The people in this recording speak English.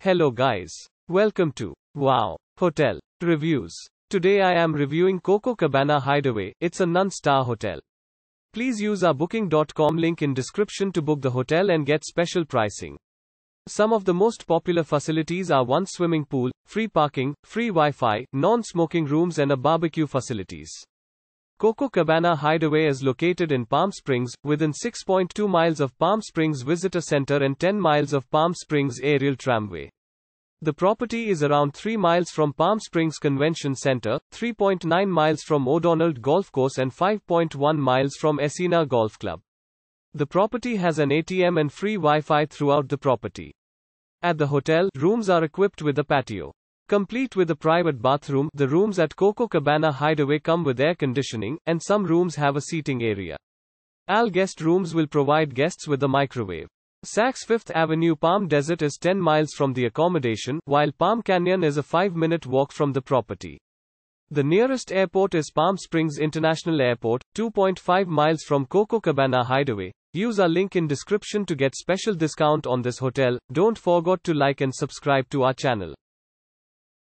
Hello guys. Welcome to Wow Hotel Reviews. Today I am reviewing Coco Cabana Hideaway. It's a non-star hotel. Please use our booking.com link in description to book the hotel and get special pricing. Some of the most popular facilities are one swimming pool, free parking, free Wi-Fi, non-smoking rooms and a barbecue facilities. Coco Cabana Hideaway is located in Palm Springs, within 6.2 miles of Palm Springs Visitor Center and 10 miles of Palm Springs Aerial Tramway. The property is around 3 miles from Palm Springs Convention Center, 3.9 miles from O'Donald Golf Course and 5.1 miles from Escena Golf Club. The property has an ATM and free Wi-Fi throughout the property. At the hotel, rooms are equipped with a patio. Complete with a private bathroom, the rooms at Coco Cabana Hideaway come with air conditioning, and some rooms have a seating area. All guest rooms will provide guests with a microwave. Saks Fifth Avenue Palm Desert is 10 miles from the accommodation, while Palm Canyon is a 5 minute walk from the property. The nearest airport is Palm Springs International Airport, 2.5 miles from Coco Cabana Hideaway. Use our link in description to get special discount on this hotel. Don't forget to like and subscribe to our channel.